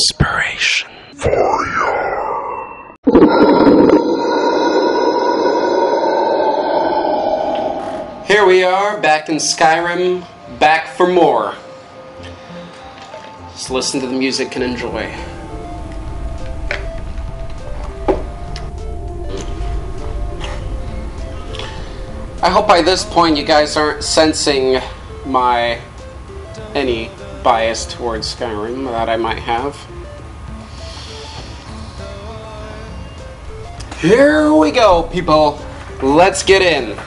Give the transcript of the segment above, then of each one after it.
inspiration. for you. Here we are, back in Skyrim, back for more. Just listen to the music and enjoy. I hope by this point you guys aren't sensing my any bias towards Skyrim that I might have. Here we go, people. Let's get in.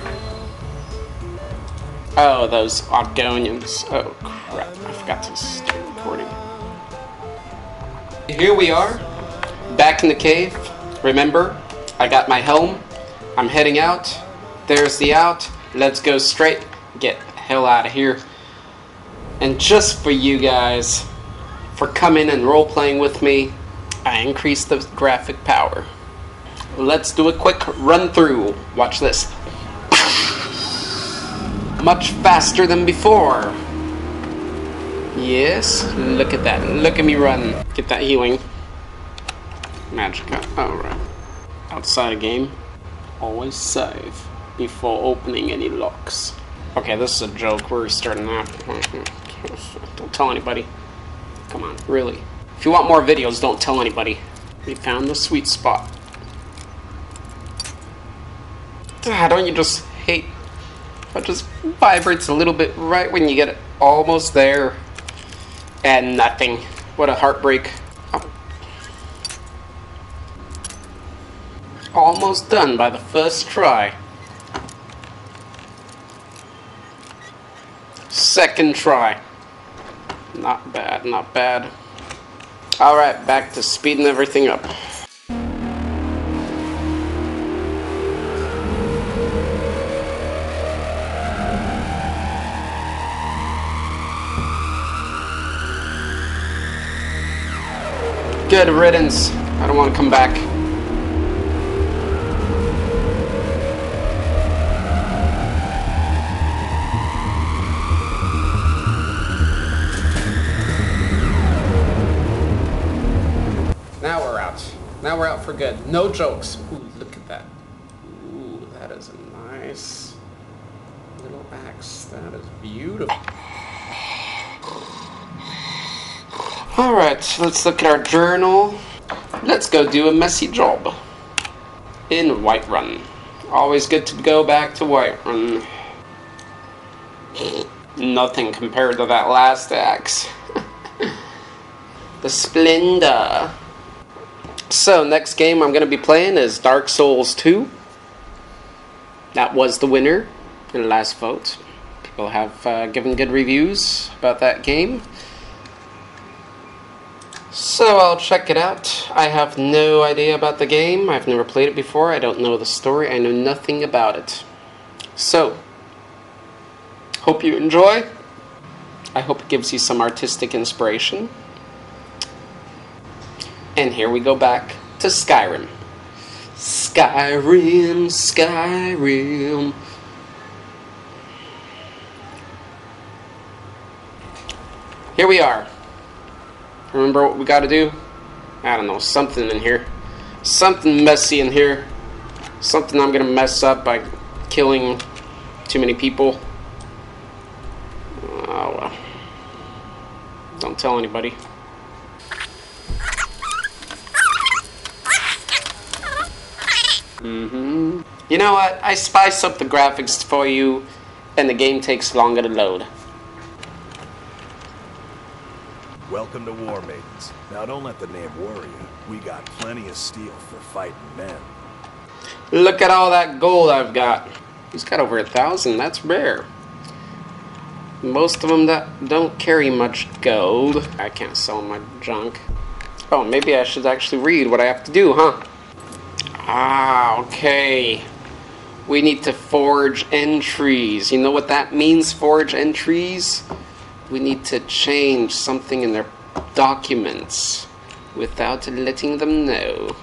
Oh, those Argonians. Oh, crap. I forgot to start recording. Here we are, back in the cave. Remember, I got my helm. I'm heading out. There's the out. Let's go straight. Get the hell out of here. And just for you guys, for coming and role playing with me, I increased the graphic power. Let's do a quick run through. Watch this. Much faster than before. Yes, look at that. Look at me run. Get that healing. Magicka. Alright. Outside a game, always save before opening any locks. Okay, this is a joke. We're starting that. Don't tell anybody. Come on, really. If you want more videos, don't tell anybody. We found the sweet spot. Ah, don't you just hate it just vibrates a little bit right when you get it almost there and nothing. What a heartbreak. Almost done by the first try. Second try. Not bad, not bad. Alright, back to speeding everything up. Good riddance. I don't want to come back. For good. No jokes. Ooh, look at that. Ooh, that is a nice little axe. That is beautiful. Alright, let's look at our journal. Let's go do a messy job. In Whiterun. Always good to go back to Whiterun. Nothing compared to that last axe. the Splendor. So, next game I'm going to be playing is Dark Souls 2. That was the winner in the last vote. People have uh, given good reviews about that game. So I'll check it out. I have no idea about the game. I've never played it before. I don't know the story. I know nothing about it. So, hope you enjoy. I hope it gives you some artistic inspiration. And here we go back to Skyrim. Skyrim, Skyrim. Here we are. Remember what we gotta do? I don't know, something in here. Something messy in here. Something I'm gonna mess up by killing too many people. Oh well. Don't tell anybody. Mm-hmm. You know what? I spice up the graphics for you, and the game takes longer to load. Welcome to Warmaiden's. Now don't let the name worry you. We got plenty of steel for fighting men. Look at all that gold I've got. He's got over a thousand. That's rare. Most of them that don't carry much gold. I can't sell my junk. Oh, maybe I should actually read what I have to do, huh? Ah, okay. We need to forge entries. You know what that means, forge entries? We need to change something in their documents without letting them know.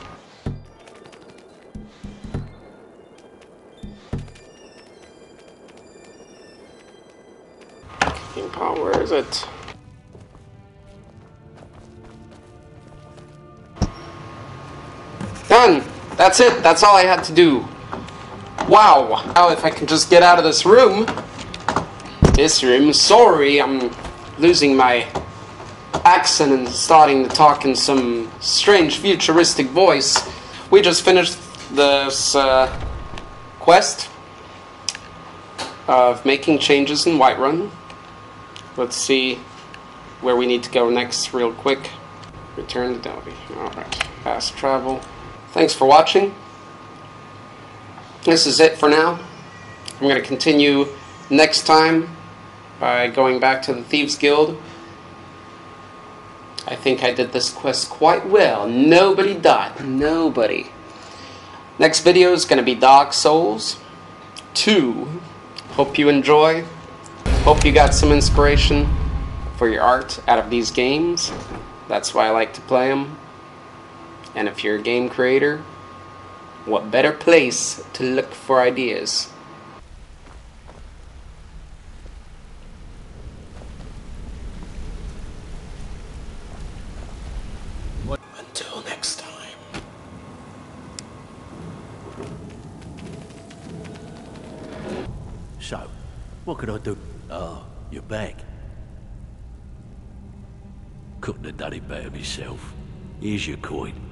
Oh, where is it? That's it. That's all I had to do. Wow. Now if I can just get out of this room. This room. Sorry, I'm losing my accent and starting to talk in some strange futuristic voice. We just finished this uh, quest of making changes in Whiterun. Let's see where we need to go next real quick. Return to Delvin. Alright. Fast travel. Thanks for watching. This is it for now. I'm going to continue next time by going back to the Thieves Guild. I think I did this quest quite well. Nobody died. Nobody. Next video is going to be Dark Souls 2. Hope you enjoy. Hope you got some inspiration for your art out of these games. That's why I like to play them. And if you're a game creator, what better place to look for ideas? Until next time. So, what could I do? Oh, you're back. Couldn't have done it better myself. Here's your coin.